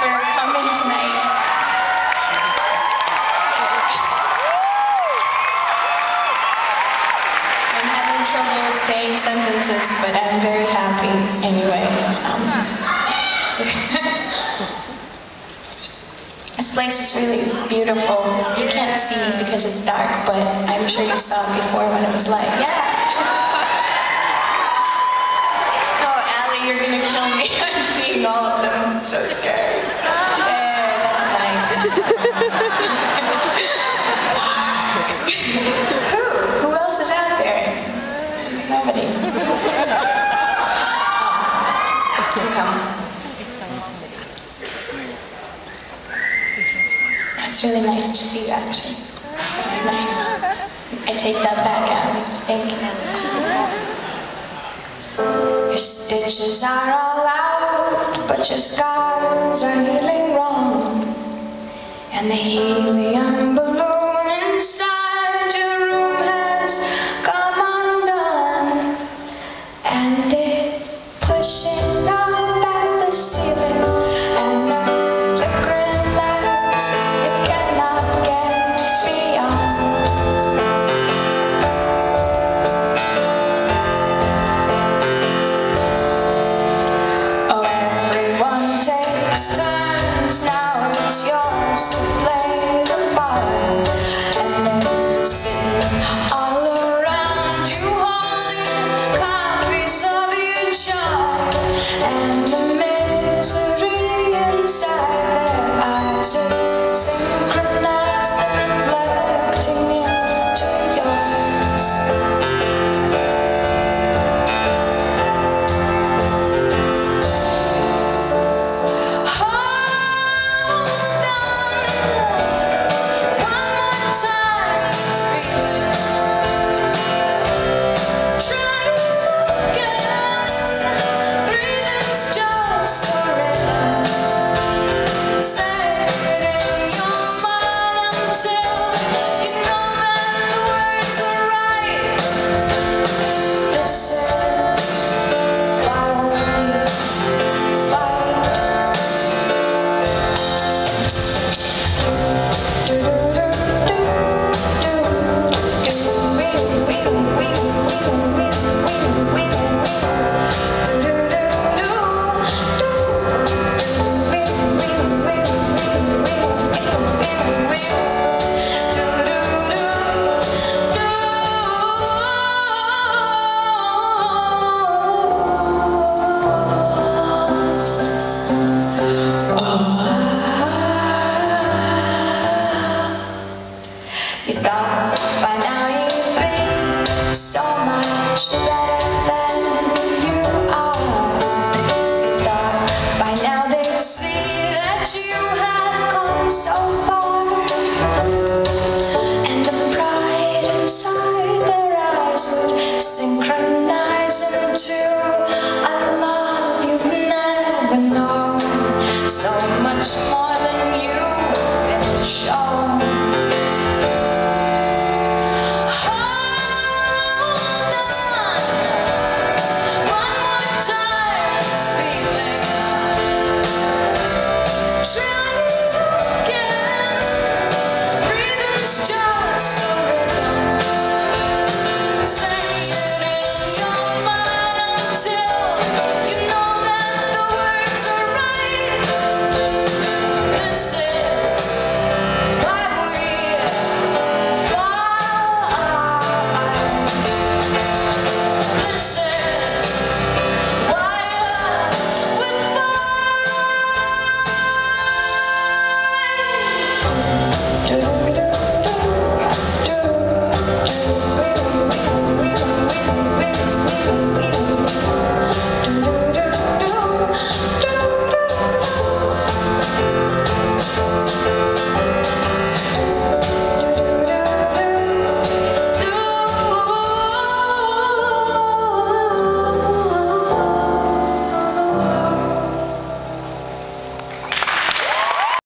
for coming tonight. I'm having trouble saying sentences, but I'm very happy anyway. Um, this place is really beautiful. You can't see because it's dark, but I'm sure you saw it before when it was light. Yeah. Oh, Allie, you're gonna kill me. I'm seeing all of them. I'm so scared. Yeah, that's nice. Who? Who else is out there? Nobody. Oh, come. It's really nice to see you, actually. It's nice. I take that back, Abby. Thank you. Your stitches are all out, but your scars are healing wrong. And the helium balloon much more than you wish